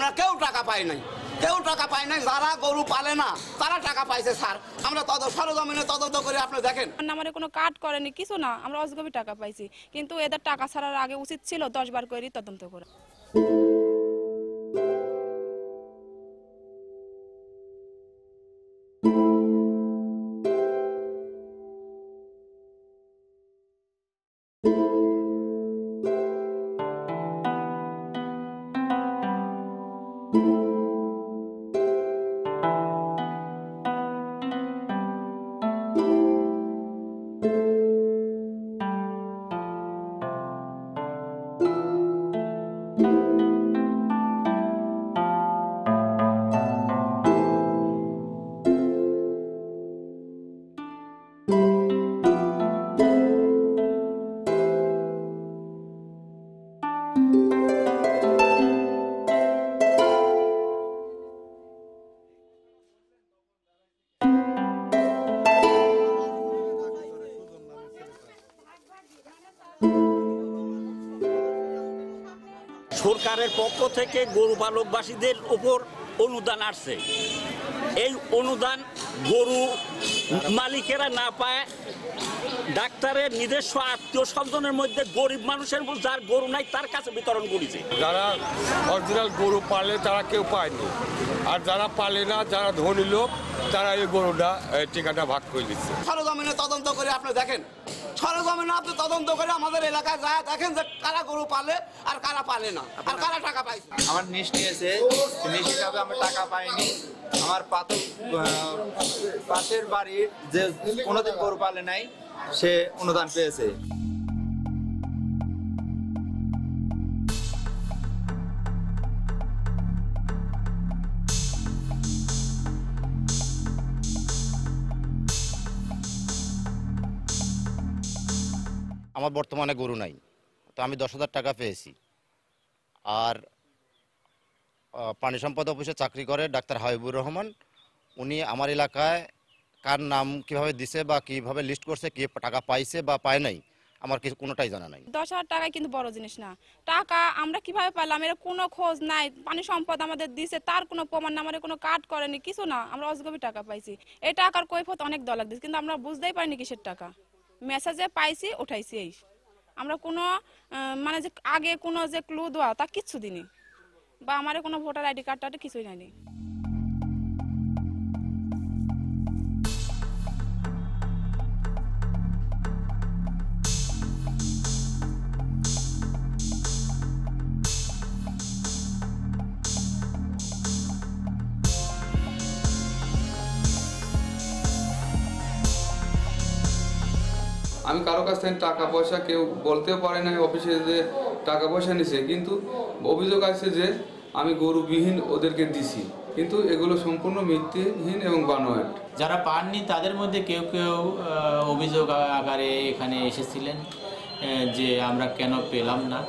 আমরা কেউ টাকা পাই নাই। কেউ টাকা পাই নাই, যারা গরু পালে না, তারা টাকা পাইছে, স্যার। আমরা তদ সরজমিনে তদন্ত করে, আপনি দেখেন। নামারে কোনো কাট করেনি, কিছু না, আমরা অজগবি টাকা পাইছি। কিন্তু এদের টাকা ছাড়ার আগে উচিত ছিল দশ বার করে তদন্ত করা। সরকারের পক্ষ থেকে গরু পালকবাসীদের উপর অনুদান আসছে। এই অনুদান গরু মালিকেরা না পায় ডাক্তারের নিজস্ব আত্মীয় স্বজনের মধ্যে গরিব মানুষের যার গরু নাই তার কাছে বিতরণ করেছে। যারা অরিজিনাল গরু পালে তারা কেউ পায়নি। আর যারা পালে না যারা ধনী লোক তারা এই গরুটা টিকাটা ভাগ করে দিচ্ছে। ভালো সরজমিনে তদন্ত করে আপনি দেখেন। আপনি তদন্ত করে আমাদের এলাকায় যে কারা গরু পালে আর কারা পালে না। আর কারা টাকা আমার নিশ নিয়েছে নিশ হিসাবে আমি টাকা পাইনি। আমার পাশের বাড়ির যে কোনোদিন গরু পালে নাই, সে অনুদান পেয়েছে। আমার বর্তমানে গরু নাই, তো আমি দশ হাজার টাকা পেয়েছি। আর প্রাণী সম্পদ অফিসে চাকরি করে ডাক্তার হাবিবুর রহমান। উনি আমার এলাকায় কার নাম কীভাবে দিছে বা কীভাবে লিস্ট করছে, কি টাকা পাইছে বা পায় নাই, আমার কিছু কোনোটাই জানা নাই। দশ হাজার টাকায় কিন্তু বড় জিনিস না। টাকা আমরা কীভাবে পেলাম এর কোনো খোঁজ নাই, পানি সম্পদ আমাদের দিছে, তার কোনো প্রমাণ না আমাদের কোনো কাট করেনি, কিছু না, আমরা অজগবি টাকা পাইছি। এই টাকার কৈফত অনেক দলাক দিচ্ছে কিন্তু আমরা বুঝতেই পারিনি কিসের টাকা। মেসেজে পাইছি, উঠাইছি এই। আমরা কোনো মানে যে আগে কোনো যে ক্লু দেওয়া, তা কিচ্ছু দিনি বা আমার কোনো ভোটার আইডি কার্ড টার্ড কিছুই নেয়নি আমি কারও কাছ থেকে টাকা পয়সা কেউ বলতেও পারে না, অফিসে যে টাকা পয়সা নিছে, কিন্তু অভিযোগ আছে যে আমি গরুবিহীন ওদেরকে দিছি। কিন্তু এগুলো সম্পূর্ণ মিথ্যেহীন এবং বানোয়াট। যারা পাননি তাদের মধ্যে কেউ কেউ অভিযোগ আকারে এখানে এসেছিলেন যে আমরা কেন পেলাম না।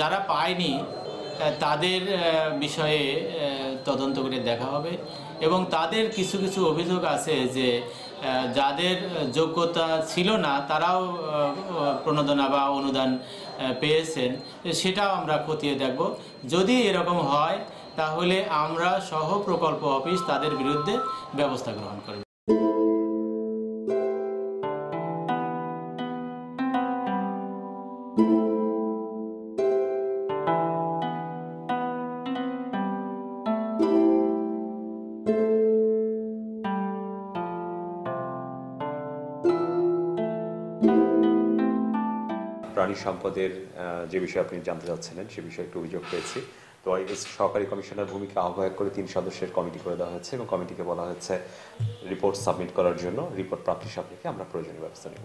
যারা পায়নি তাদের বিষয়ে তদন্ত করে দেখা হবে। এবং তাদের কিছু কিছু অভিযোগ আছে যে যাদের যোগ্যতা ছিল না, তারাও প্রণোদনা বা অনুদান পেয়েছেন। সেটাও আমরা খতিয়ে দেখব। যদি এরকম হয়, তাহলে আমরা সহ প্রকল্প অফিস তাদের বিরুদ্ধে ব্যবস্থা গ্রহণ করব। প্রাণী সম্পদের যে বিষয়ে আপনি জানতে চাচ্ছিলেন, সে বিষয়ে একটু অভিযোগ পেয়েছি। তো সহকারী কমিশনার ভূমিকা আহ্বায়ক করে তিন সদস্যের কমিটি করে দেওয়া হয়েছে এবং কমিটিকে বলা হয়েছে রিপোর্ট সাবমিট করার জন্য। রিপোর্ট প্রাপ্তি সাপেক্ষে আমরা প্রয়োজনীয় ব্যবস্থা নেব।